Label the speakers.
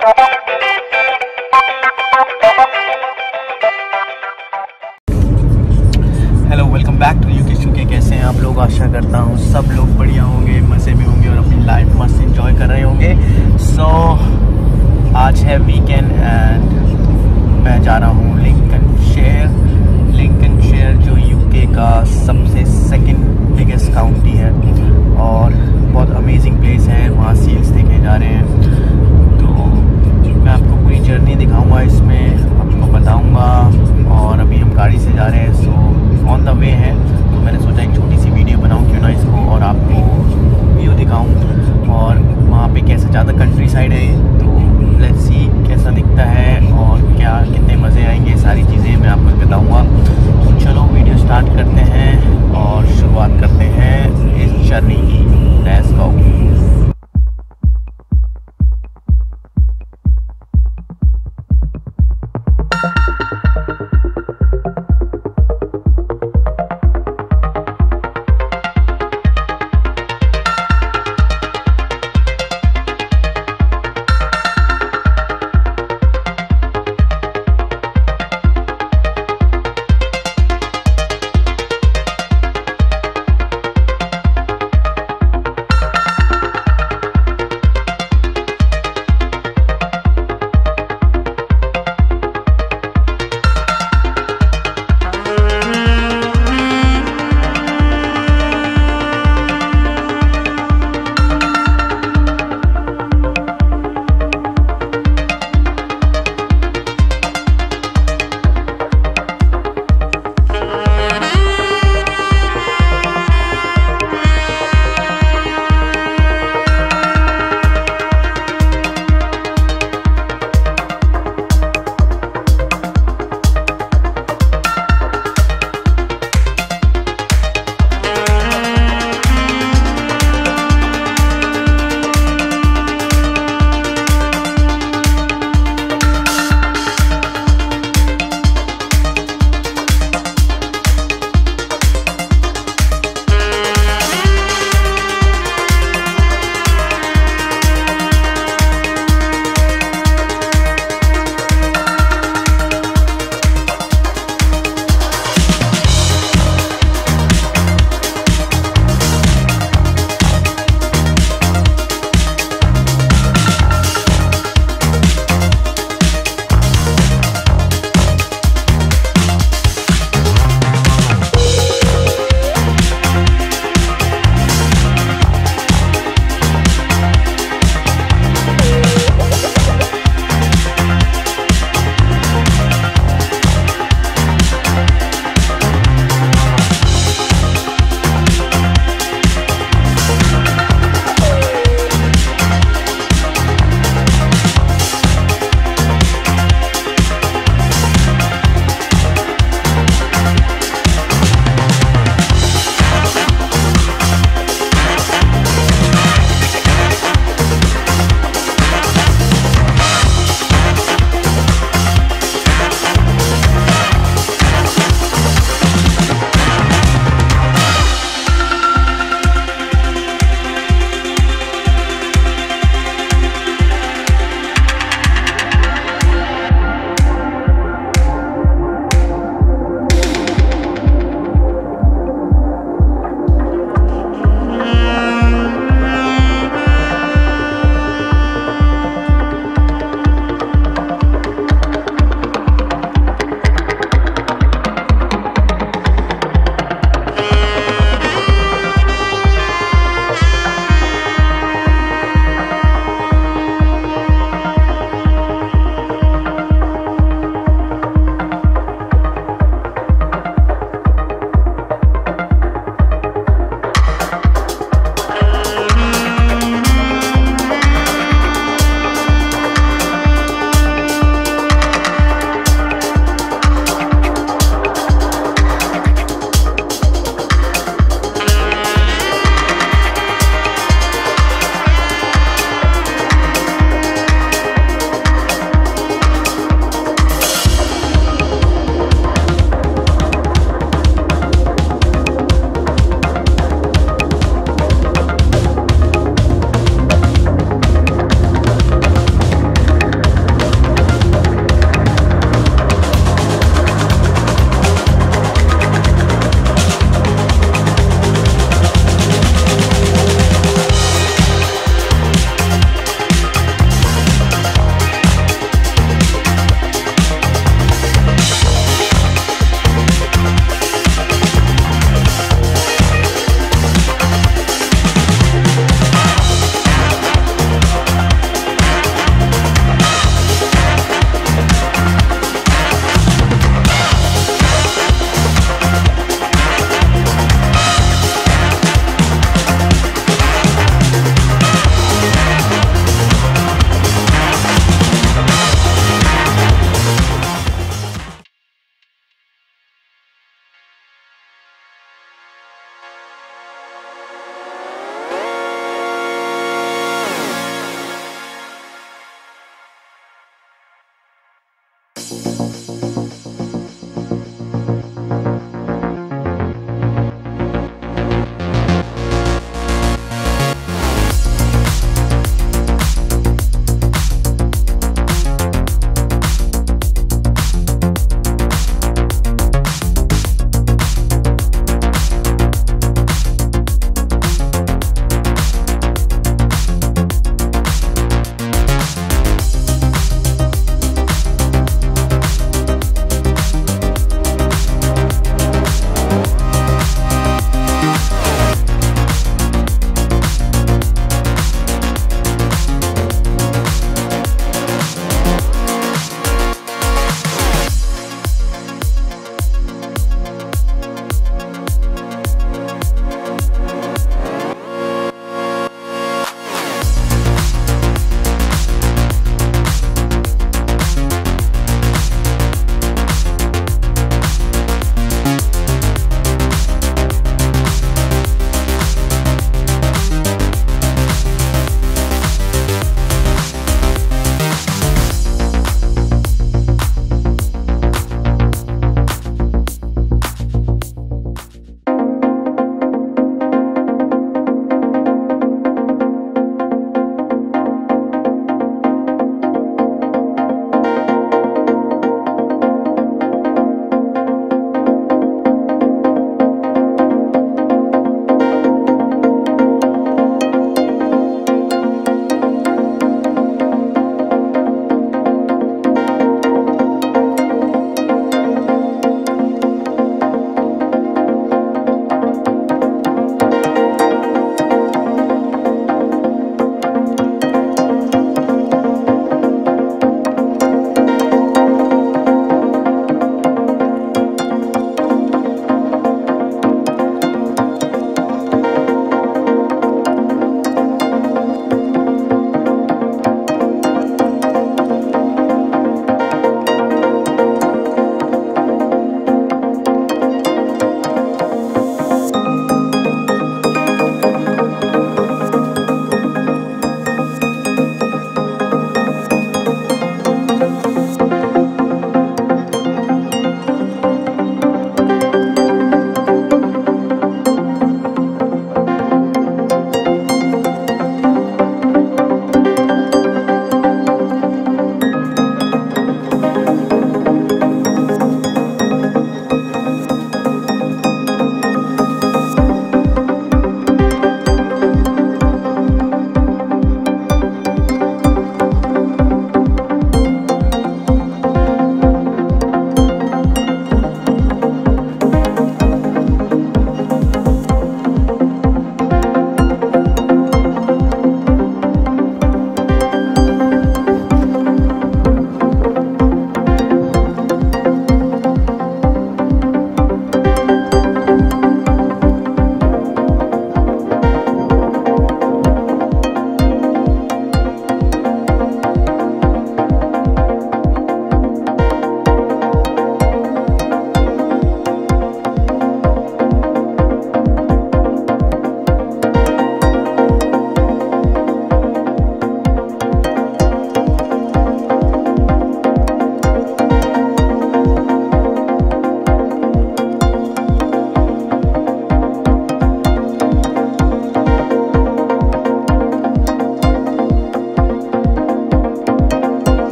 Speaker 1: Hello welcome back to you Kishu के कैसे हैं आप लोग? आशा करता हूँ सब लोग बढ़िया होंगे मज़े में होंगे और अपनी लाइफ मस्त इंजॉय कर रहे होंगे। सो so, आज है वीकेंड एंड मैं जा रहा हूँ लिंकन शेयर